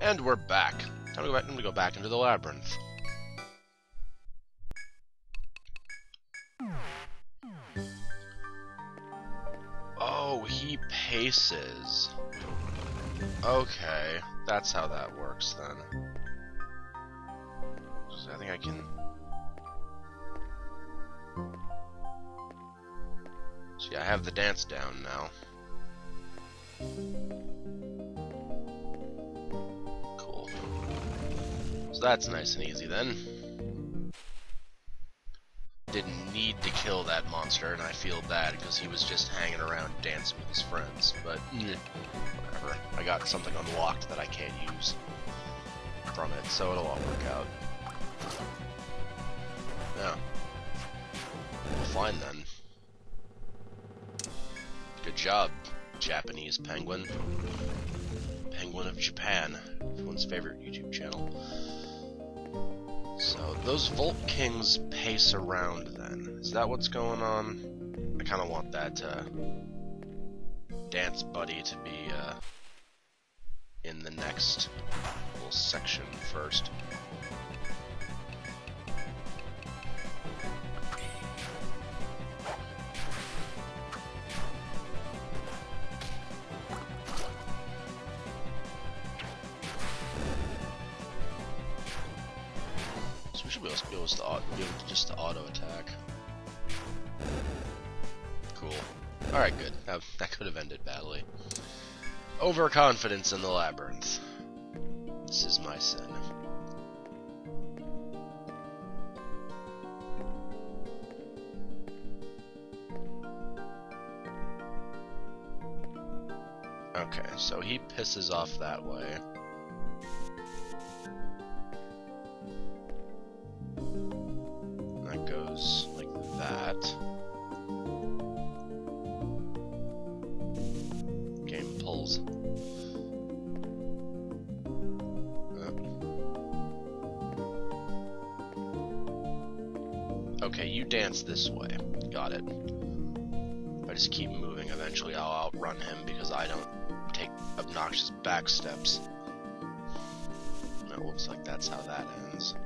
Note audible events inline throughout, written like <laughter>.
And we're back. Time to go back, time to go back into the labyrinth. Oh, he paces. Okay, that's how that works then. I think I can... See, I have the dance down now. So that's nice and easy then. Didn't need to kill that monster, and I feel bad because he was just hanging around dancing with his friends, but mm, whatever. I got something unlocked that I can't use from it, so it'll all work out. Yeah. Well, fine then. Good job, Japanese penguin. Penguin of Japan, everyone's favorite YouTube channel. So, those Volt Kings pace around then. Is that what's going on? I kind of want that uh, dance buddy to be uh, in the next little section first. Able to just the auto attack. Cool. Alright, good. That, that could have ended badly. Overconfidence in the labyrinth. This is my sin. Okay, so he pisses off that way. Okay, you dance this way. Got it. I just keep moving, eventually I'll outrun him because I don't take obnoxious back steps. And it looks like that's how that ends.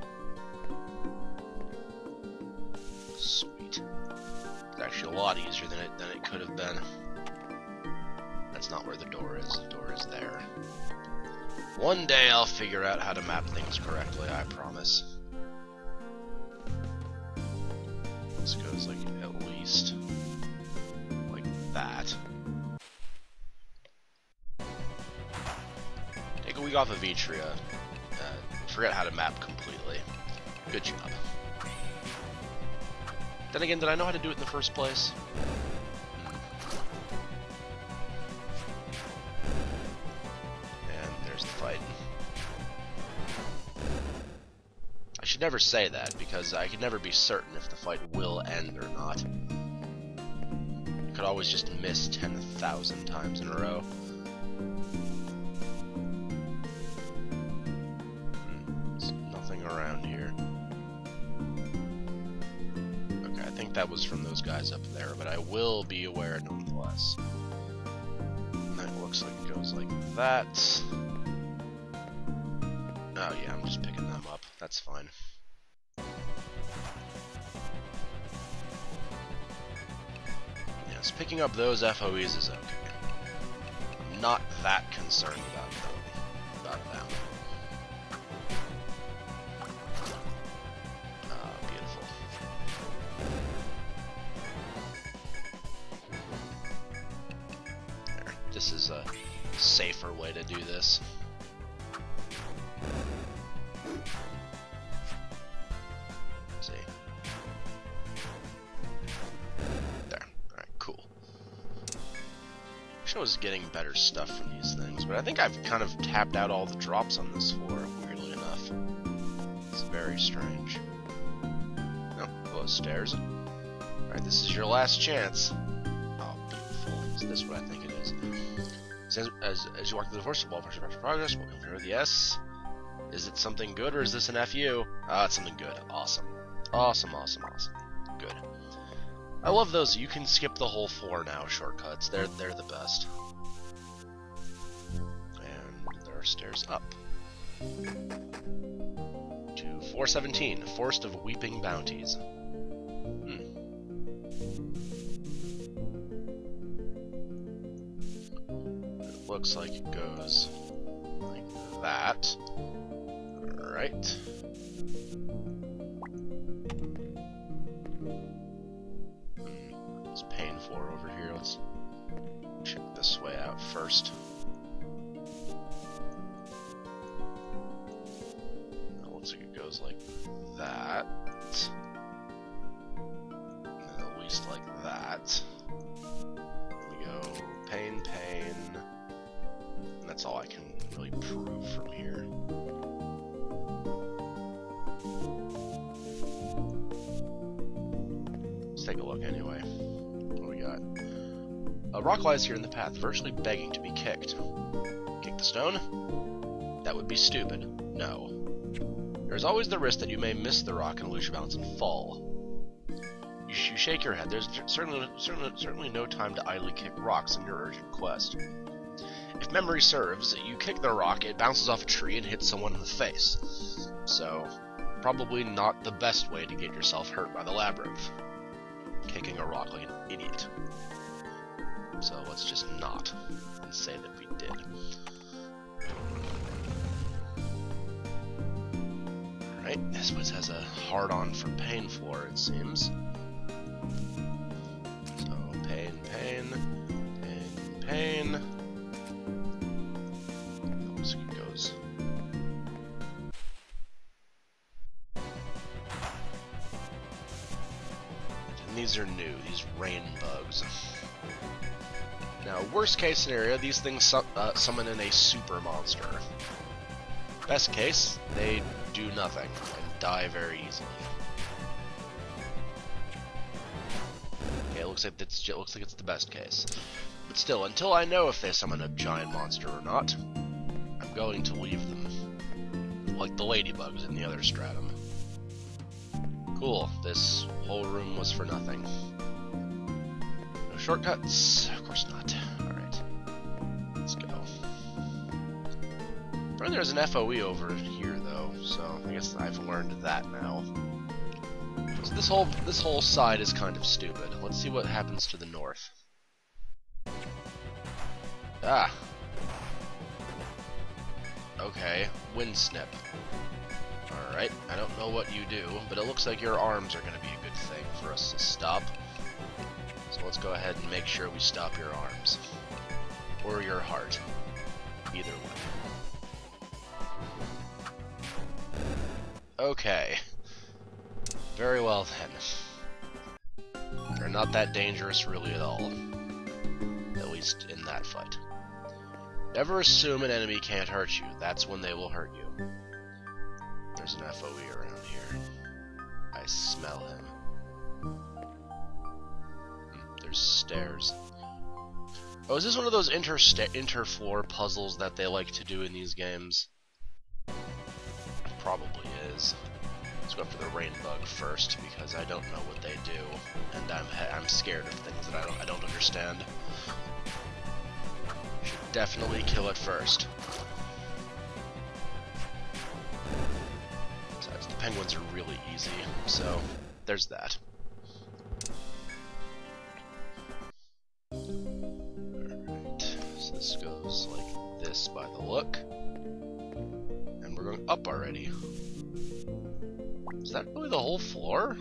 Sweet. It's actually a lot easier than it than it could have been. That's not where the door is. The door is there. One day I'll figure out how to map things correctly, I promise. This goes like at least like that. Take a week off of Vitria. Uh, forget how to map completely. Good job. Then again, did I know how to do it in the first place? Should never say that, because I can never be certain if the fight will end or not. I Could always just miss 10,000 times in a row. Hmm, There's nothing around here. Okay, I think that was from those guys up there, but I will be aware nonetheless. That looks like it goes like that. Oh yeah, I'm just picking them up. That's fine. Yes, picking up those FOEs is okay. I'm not that concerned about them. About them. Ah, beautiful. There. This is a safer way to do this. I was getting better stuff from these things, but I think I've kind of tapped out all the drops on this floor, weirdly enough. It's very strange. Oh, hello, stairs. Alright, this is your last chance. Oh, beautiful. Is this what I think it is? As, as, as you walk through the force, wall pressure progress, welcome here with yes. Is it something good or is this an FU? Ah, it's something good. Awesome. Awesome, awesome, awesome. Good. I love those. You can skip the whole four now shortcuts. They're they're the best. And there are stairs up. To 417, Forest of Weeping Bounties. Hmm. It looks like it goes like that. Alright. It's It goes like that. And at least like that. There we go. Pain, pain. And that's all I can really prove from here. Let's take a look anyway. What we got? A rock lies here in the path, virtually begging to be kicked. Kick the stone? That would be stupid. No. There's always the risk that you may miss the rock and lose your balance and fall. You, sh you shake your head. There's certainly, certainly, certainly no time to idly kick rocks in your urgent quest. If memory serves, you kick the rock, it bounces off a tree and hits someone in the face. So, probably not the best way to get yourself hurt by the labyrinth. Kicking a rock like an idiot. So let's just not and say that we did. Alright, this one has a hard on for pain floor, it seems. So pain, pain, pain, pain. Goes. And these are new, these rain bugs. Now, worst case scenario, these things su uh, summon in a super monster. Best case, they do nothing and die very easily. Okay, it looks like it's it looks like it's the best case. But still, until I know if they summon a giant monster or not, I'm going to leave them. Like the ladybugs in the other stratum. Cool, this whole room was for nothing. No shortcuts? Of course not. Alright. Let's go. Apparently there's an FOE over so I guess I've learned that now. So this whole this whole side is kind of stupid. Let's see what happens to the north. Ah. Okay, wind snip. Alright, I don't know what you do, but it looks like your arms are going to be a good thing for us to stop. So let's go ahead and make sure we stop your arms. Or your heart. Either way. Okay. Very well then. They're not that dangerous really at all. At least in that fight. Never assume an enemy can't hurt you. That's when they will hurt you. There's an FOE around here. I smell him. Hmm, There's stairs. Oh, is this one of those inter inter-floor puzzles that they like to do in these games? Is. Let's go after the rain bug first because I don't know what they do, and I'm I'm scared of things that I don't I don't understand. Should definitely kill it first. Besides, the penguins are really easy, so there's that. Alright, this goes like this by the look. And we're going up already. Is that really the whole floor?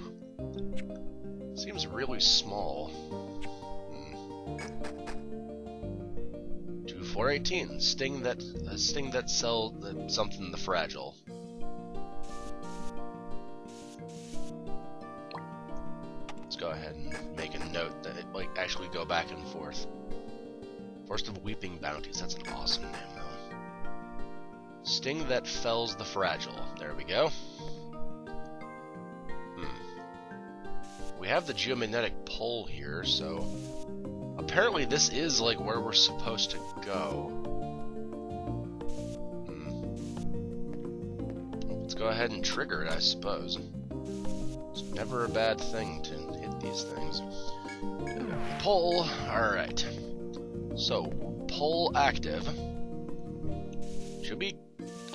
Seems really small. Hmm. Two four eighteen. Sting that uh, sting that sell the, something the fragile. Let's go ahead and make a note that it like actually go back and forth. Forest of Weeping Bounties. That's an awesome name though. Sting that fells the fragile. There we go. We have the geomagnetic pole here, so apparently this is like where we're supposed to go. Hmm. Let's go ahead and trigger it, I suppose. It's never a bad thing to hit these things. Pole, alright. So, pole active. Should we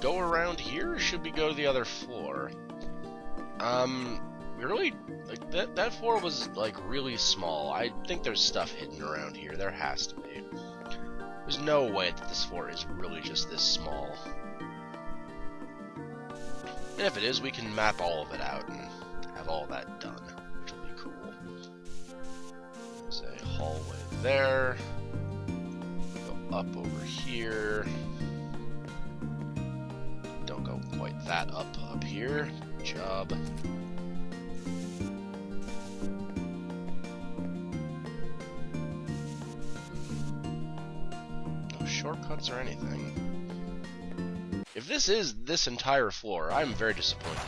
go around here, or should we go to the other floor? Um, really like that. That floor was like really small. I think there's stuff hidden around here. There has to be. There's no way that this floor is really just this small. And if it is, we can map all of it out and have all that done, which will be cool. There's a hallway there. Go up over here. Don't go quite that up up here. Job. Shortcuts or anything. If this is this entire floor, I'm very disappointed.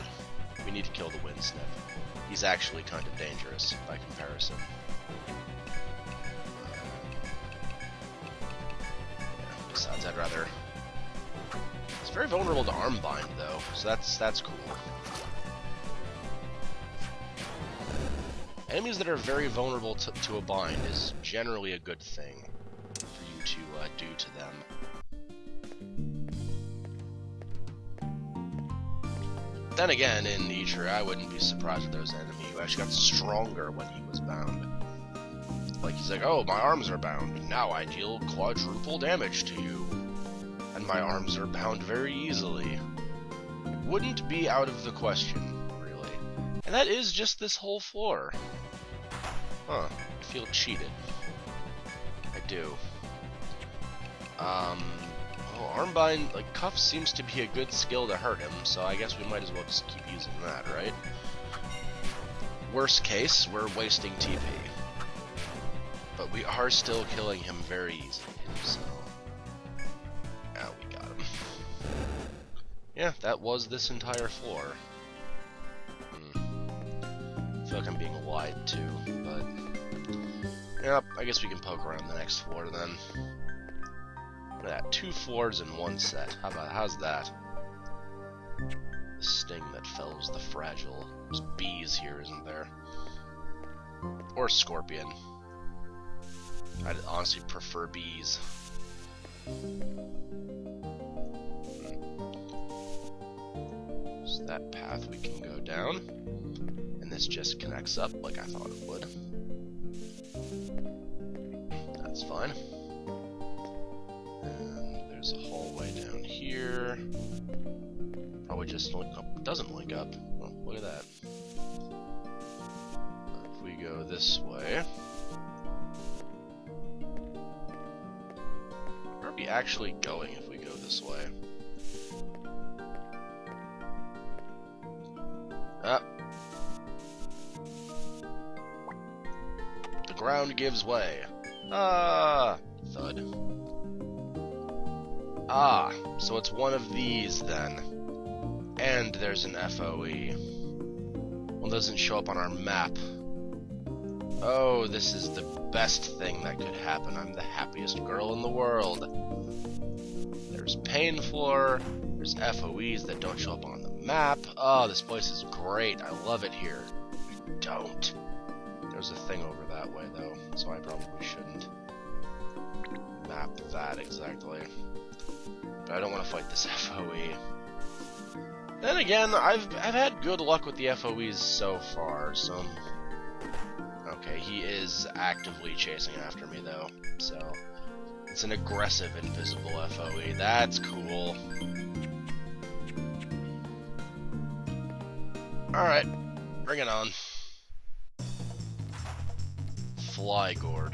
We need to kill the wind snip. He's actually kind of dangerous by comparison. Yeah, besides, I'd rather. It's very vulnerable to arm bind though, so that's that's cool. Enemies that are very vulnerable to, to a bind is generally a good thing to uh, do to them. Then again, in Eater, I wouldn't be surprised if there was an enemy who actually got stronger when he was bound. Like, he's like, oh, my arms are bound. Now I deal quadruple damage to you. And my arms are bound very easily. Wouldn't be out of the question, really. And that is just this whole floor. Huh. I feel cheated. I do. Um, well, Armbind, like, Cuff seems to be a good skill to hurt him, so I guess we might as well just keep using that, right? Worst case, we're wasting TP. But we are still killing him very easily, so... Yeah, we got him. Yeah, that was this entire floor. Hmm. I feel like I'm being lied to, but... Yep, I guess we can poke around the next floor then. Look at that, two floors in one set. How about how's that? The sting that fells the fragile. There's bees here, isn't there? Or scorpion. I'd honestly prefer bees. Hmm. So that path we can go down. And this just connects up like I thought it would. That's fine. A hallway down here. Probably just link up, doesn't link up. Well, look at that. If we go this way. Where are we actually going if we go this way? Ah. The ground gives way. Ah! Thud. Ah, so it's one of these then. And there's an FOE. One doesn't show up on our map. Oh, this is the best thing that could happen. I'm the happiest girl in the world. There's Pain Floor. There's FOEs that don't show up on the map. Oh, this place is great. I love it here. We don't. There's a thing over that way, though, so I probably shouldn't map that exactly. But I don't want to fight this <laughs> FOE. Then again, I've I've had good luck with the FOEs so far, so Okay, he is actively chasing after me though, so it's an aggressive invisible FOE. That's cool. Alright, bring it on. Fly Gourd.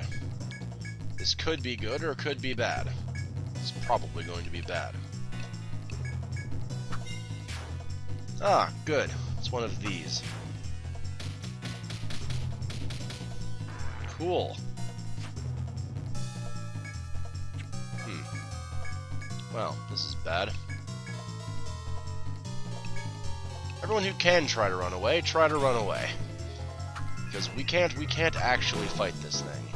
This could be good or could be bad. Probably going to be bad. Ah, good. It's one of these. Cool. Hmm. Well, this is bad. Everyone who can try to run away, try to run away. Because we can't, we can't actually fight this thing.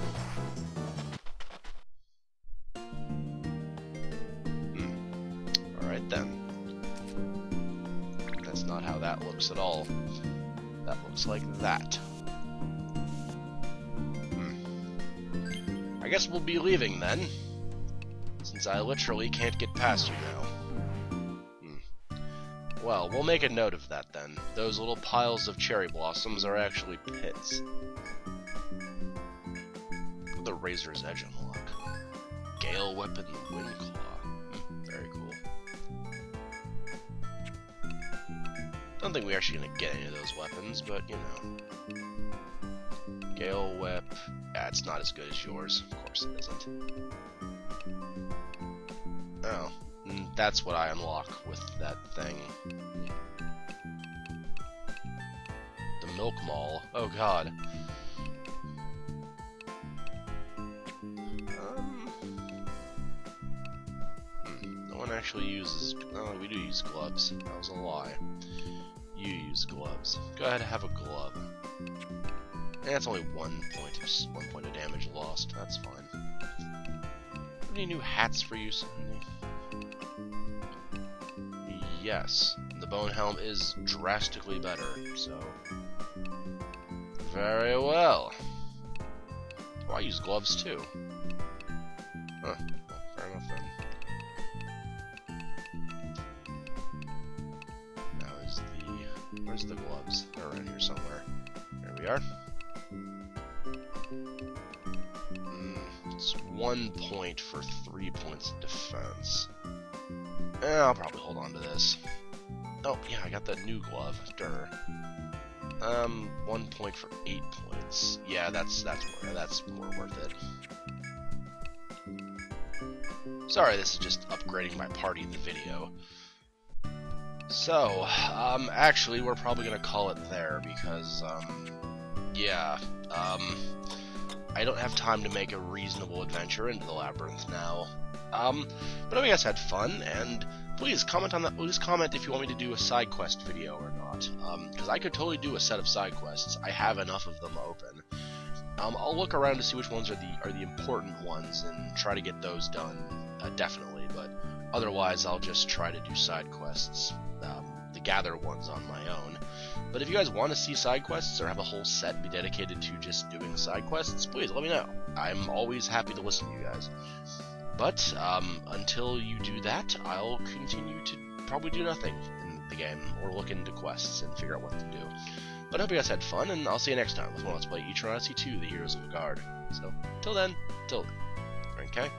We'll be leaving then. Since I literally can't get past you now. Hmm. Well, we'll make a note of that then. Those little piles of cherry blossoms are actually pits. The Razor's Edge unlock. Gale Weapon Windclaw. Hmm, very cool. Don't think we're actually gonna get any of those weapons, but you know. Gale Whip. Yeah, it's not as good as yours. Of course it isn't. Oh, mm, that's what I unlock with that thing. The Milk Mall. Oh god. Um, hmm, no one actually uses. Oh, we do use gloves. That was a lie. You use gloves. Go ahead and have a glove. That's only one point of one point of damage lost. That's fine. Any new hats for you? Yes, the bone helm is drastically better. So, very well. Oh, I use gloves too. Huh. Well, fair enough then. Now is the where's the gloves? They're around here somewhere. One point for three points of defense. Eh, I'll probably hold on to this. Oh, yeah, I got that new glove. Durr. Um, one point for eight points. Yeah, that's that's more that's more worth it. Sorry, this is just upgrading my party in the video. So, um, actually, we're probably gonna call it there because, um, yeah, um, I don't have time to make a reasonable adventure into the labyrinth now. Um, but I hope you guys had fun, and please comment on that. Please comment if you want me to do a side quest video or not, because um, I could totally do a set of side quests. I have enough of them open. Um, I'll look around to see which ones are the are the important ones and try to get those done, uh, definitely. But otherwise, I'll just try to do side quests, the gather ones on my own. But if you guys want to see side quests or have a whole set be dedicated to just doing side quests, please let me know. I'm always happy to listen to you guys. But um, until you do that, I'll continue to probably do nothing in the game or look into quests and figure out what to do. But I hope you guys had fun, and I'll see you next time with more Let's Play Etrian Odyssey 2, The Heroes of Lagaard. So, till then, till then. Okay?